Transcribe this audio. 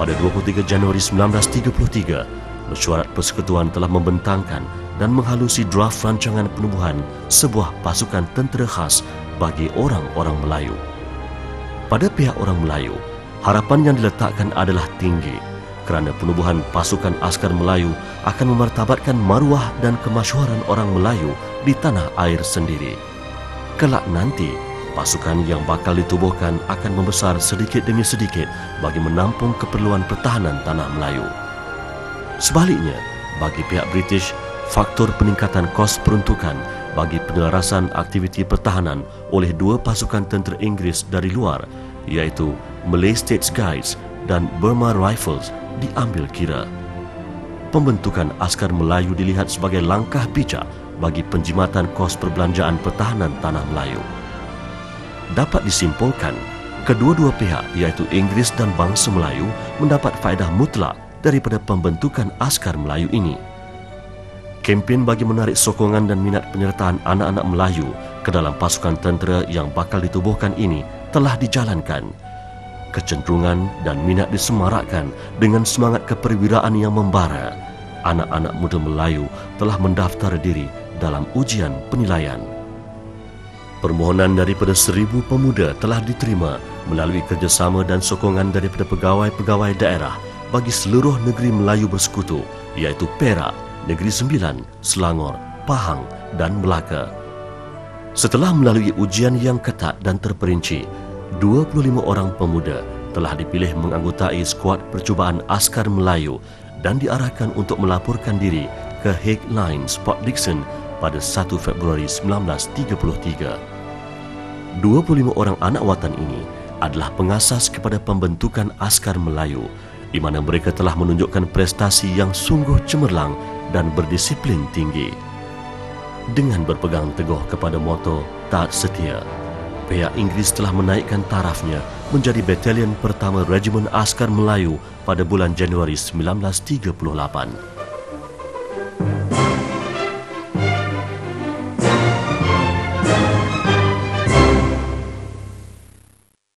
pada 23 Januari 1933, mesyuarat persekutuan telah membentangkan dan menghalusi draft rancangan penubuhan sebuah pasukan tentera khas bagi orang-orang Melayu. Pada pihak orang Melayu, harapan yang diletakkan adalah tinggi kerana penubuhan pasukan askar Melayu akan memartabatkan maruah dan kemasyhuran orang Melayu di tanah air sendiri. Kelak nanti, pasukan yang bakal ditubuhkan akan membesar sedikit demi sedikit bagi menampung keperluan pertahanan tanah Melayu. Sebaliknya, bagi pihak British, faktor peningkatan kos peruntukan bagi penyelarasan aktiviti pertahanan oleh dua pasukan tentera Inggeris dari luar iaitu Malay States Guides dan Burma Rifles diambil kira. Pembentukan askar Melayu dilihat sebagai langkah bijak bagi penjimatan kos perbelanjaan pertahanan tanah Melayu dapat disimpulkan kedua-dua pihak iaitu Inggeris dan bangsa Melayu mendapat faedah mutlak daripada pembentukan askar Melayu ini. Kempen bagi menarik sokongan dan minat penyertaan anak-anak Melayu ke dalam pasukan tentera yang bakal ditubuhkan ini telah dijalankan. Kecenderungan dan minat disemarakkan dengan semangat keperwiraan yang membara. Anak-anak muda Melayu telah mendaftar diri dalam ujian penilaian. Permohonan daripada seribu pemuda telah diterima melalui kerjasama dan sokongan daripada pegawai-pegawai daerah bagi seluruh negeri Melayu bersekutu iaitu Perak, Negeri Sembilan, Selangor, Pahang dan Melaka. Setelah melalui ujian yang ketat dan terperinci, 25 orang pemuda telah dipilih menganggotai skuad percubaan askar Melayu dan diarahkan untuk melaporkan diri ke Hague Lines Port Dickson pada 1 Februari 1933. 25 orang anak watan ini adalah pengasas kepada pembentukan askar Melayu di mana mereka telah menunjukkan prestasi yang sungguh cemerlang dan berdisiplin tinggi. Dengan berpegang teguh kepada moto taat setia, pihak Inggeris telah menaikkan tarafnya menjadi batalion pertama Regimen Askar Melayu pada bulan Januari 1938.